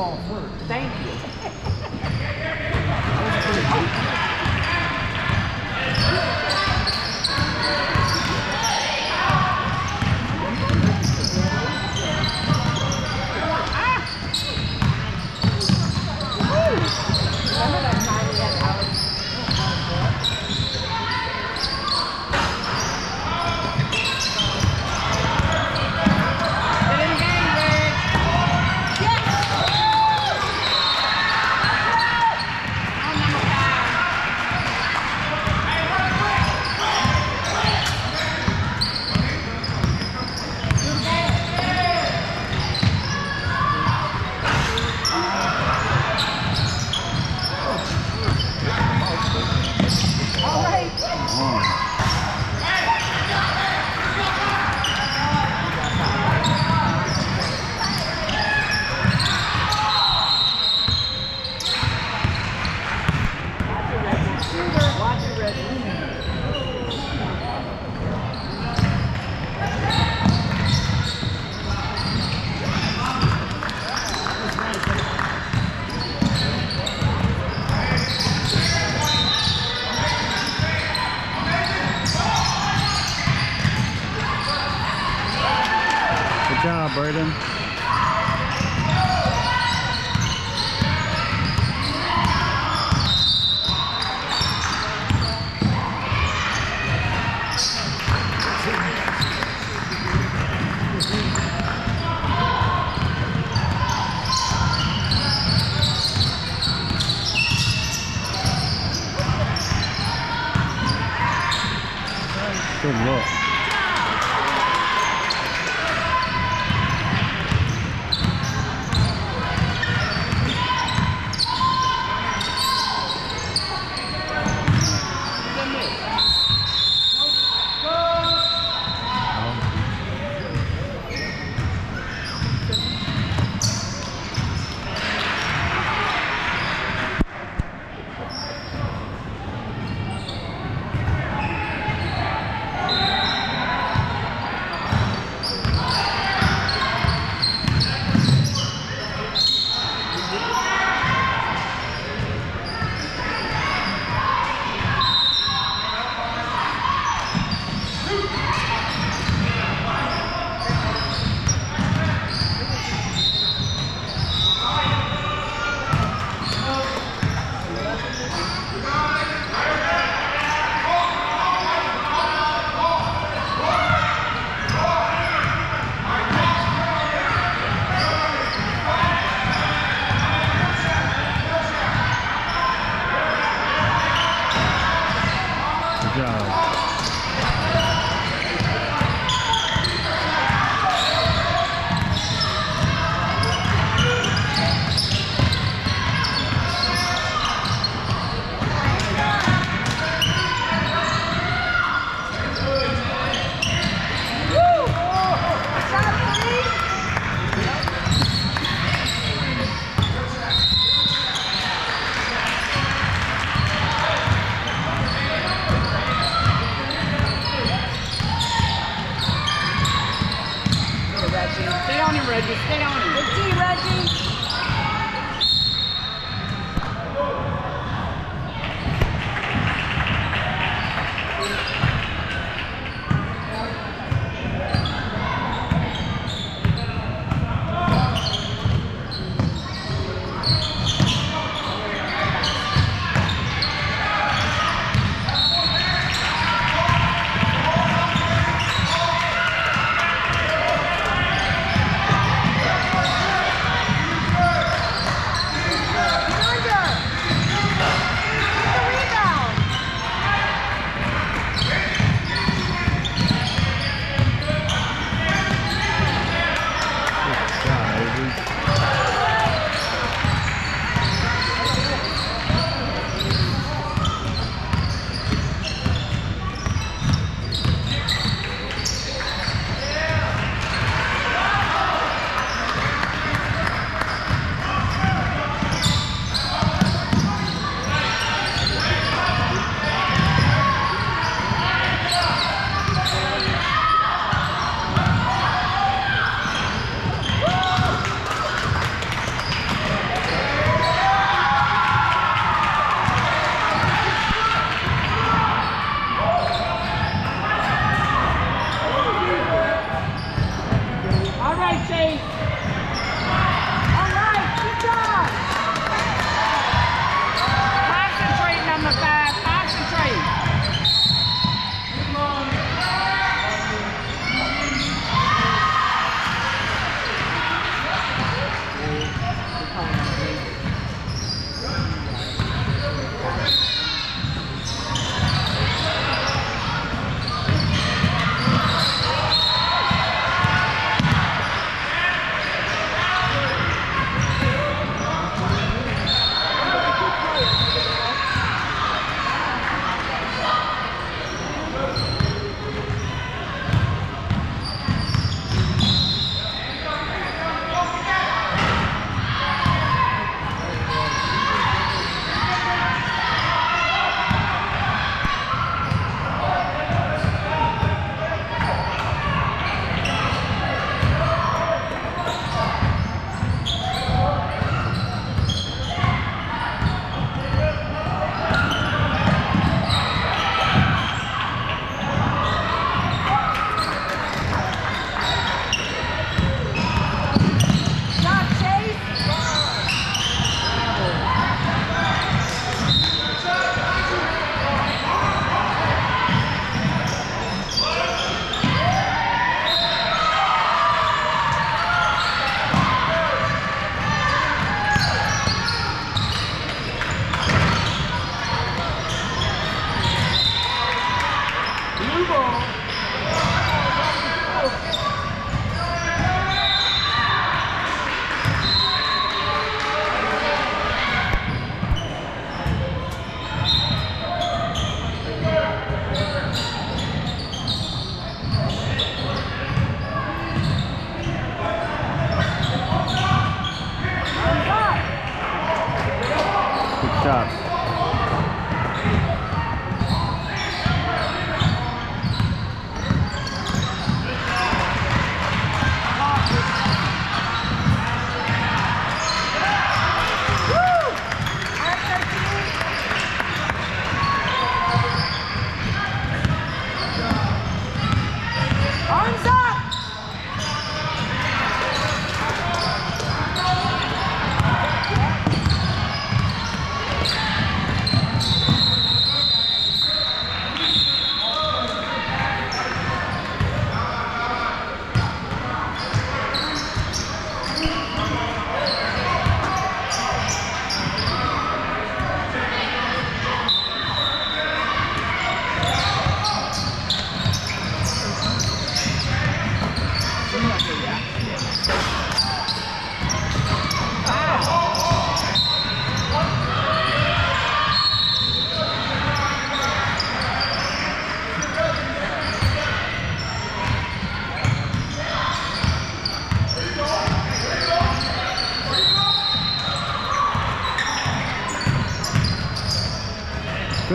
That's first. Look.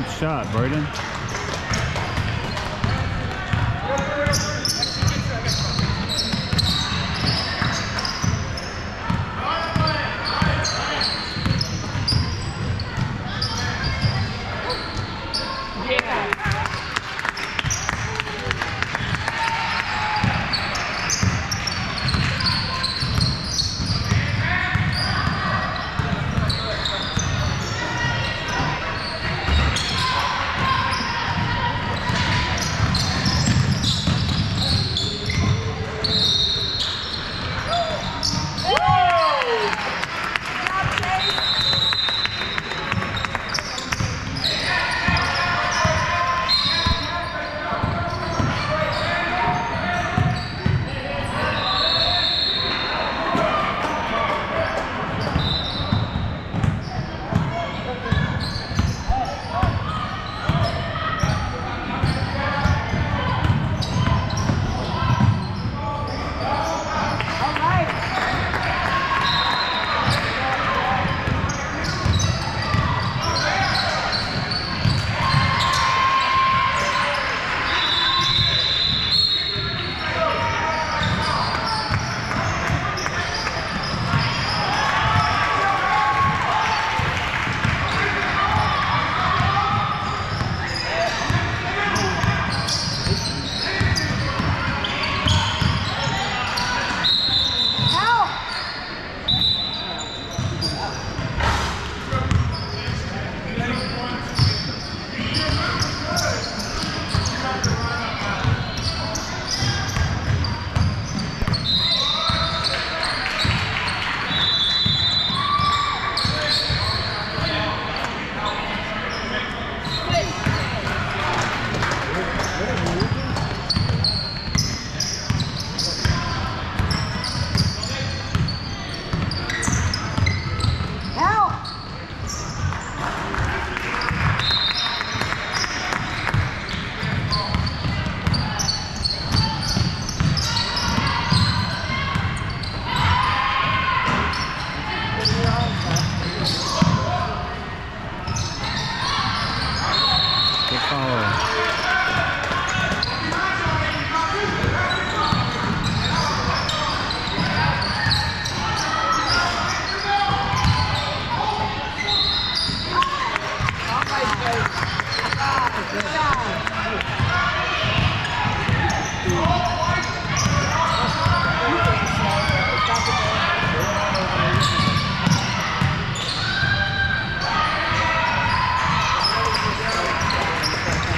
Good shot, Braden.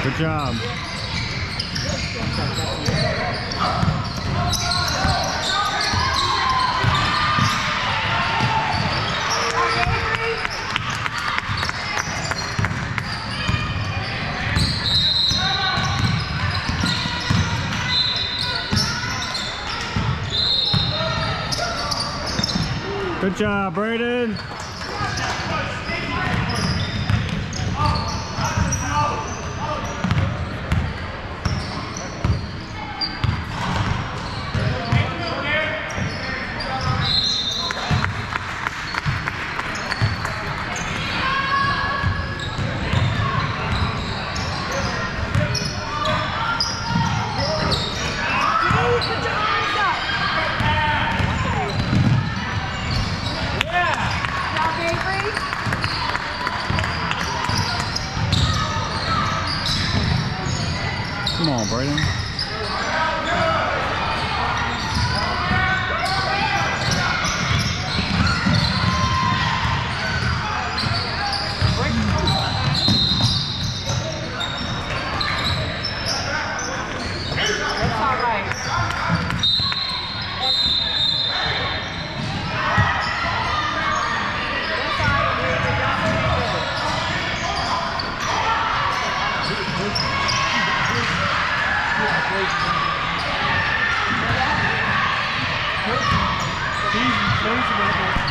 Good job. Good job, Braden. Come on, Braden. Roosevelt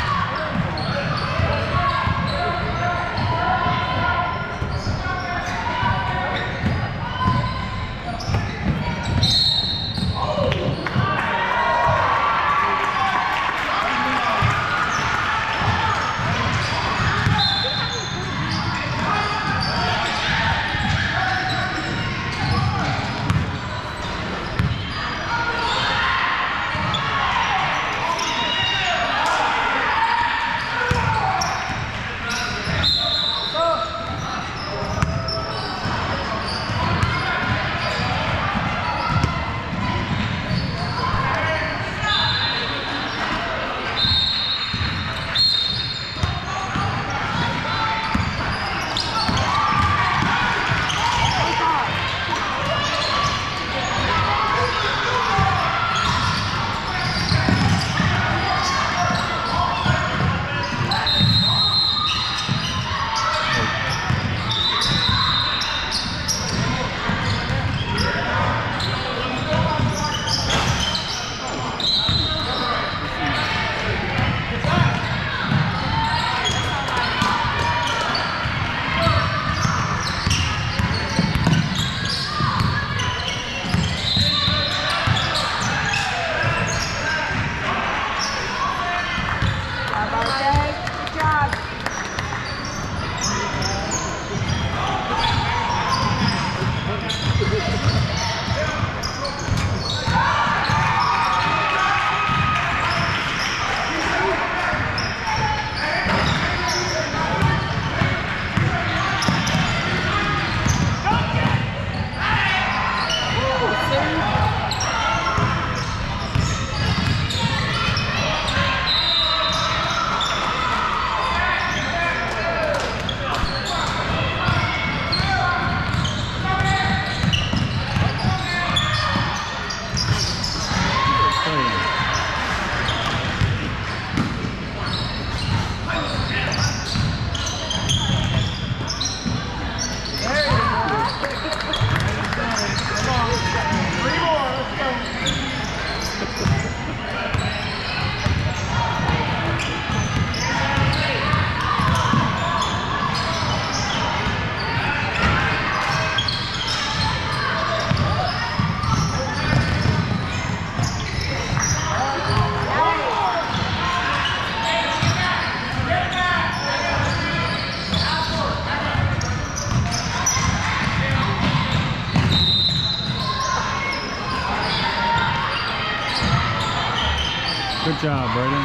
job, Braden.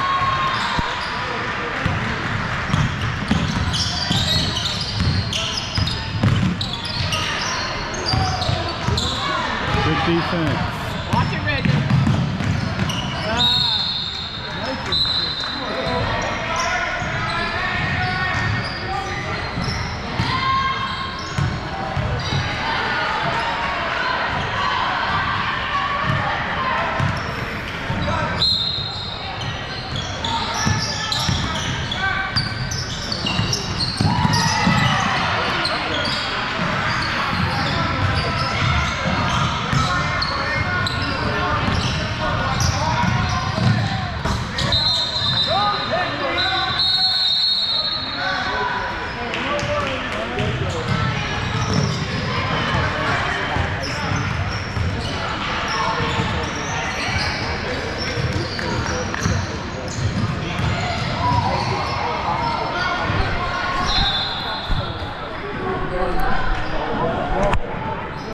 Good defense.